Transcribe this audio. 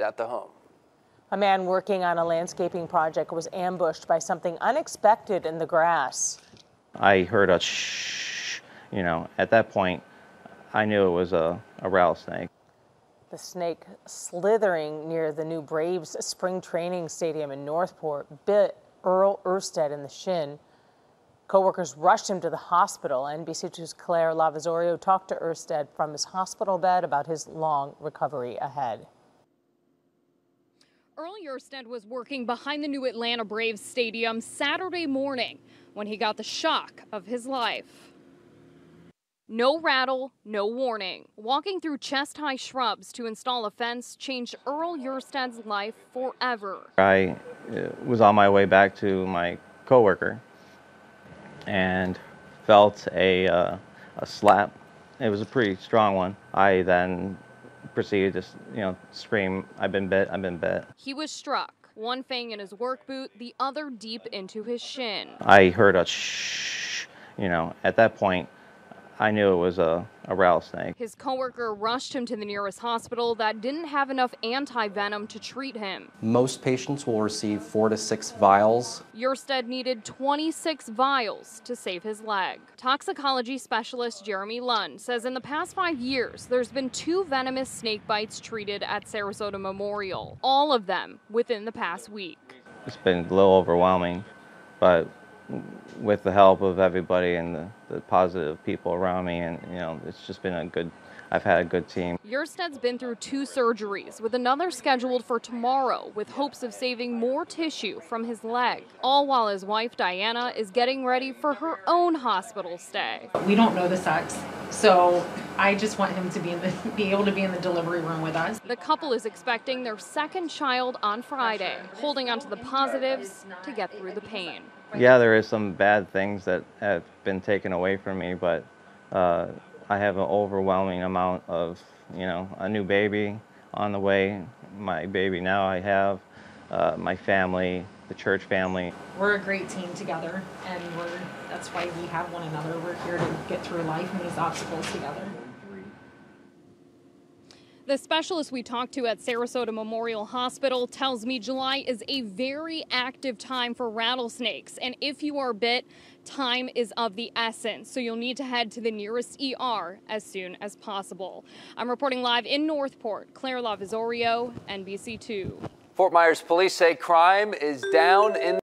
at the home. A man working on a landscaping project was ambushed by something unexpected in the grass. I heard a shh, you know, at that point, I knew it was a, a rattlesnake. The snake slithering near the new Braves spring training stadium in North Port bit Earl Erstead in the shin. Coworkers rushed him to the hospital. NBC2's Claire Lavazorio talked to Erstead from his hospital bed about his long recovery ahead. Earl Erstead was working behind the new Atlanta Braves stadium Saturday morning when he got the shock of his life. No rattle, no warning. Walking through chest high shrubs to install a fence changed Earl Erstead's life forever. I uh, was on my way back to my coworker and felt a, uh, a slap. It was a pretty strong one. I then proceeded to, you know, scream, I've been bit, I've been bit. He was struck, one fang in his work boot, the other deep into his shin. I heard a shh, you know, at that point, I knew it was a, a rattlesnake. His coworker rushed him to the nearest hospital that didn't have enough anti-venom to treat him. Most patients will receive four to six vials. Erstead needed 26 vials to save his leg. Toxicology specialist Jeremy Lund says in the past five years, there's been two venomous snake bites treated at Sarasota Memorial, all of them within the past week. It's been a little overwhelming, but with the help of everybody and the, the positive people around me, and you know, it's just been a good. I've had a good team. Erstead's been through two surgeries, with another scheduled for tomorrow, with hopes of saving more tissue from his leg. All while his wife Diana is getting ready for her own hospital stay. We don't know the sex, so I just want him to be in the, be able to be in the delivery room with us. The couple is expecting their second child on Friday, holding on to the positives to get through the pain. Yeah, there is some bad things that have been taken away from me, but uh, I have an overwhelming amount of, you know, a new baby on the way. My baby now I have, uh, my family, the church family. We're a great team together, and we're that's why we have one another. We're here to get through life and these obstacles together. The specialist we talked to at Sarasota Memorial Hospital tells me July is a very active time for rattlesnakes. And if you are bit, time is of the essence. So you'll need to head to the nearest ER as soon as possible. I'm reporting live in North Port. Claire Lavazorio, NBC2. Fort Myers police say crime is down in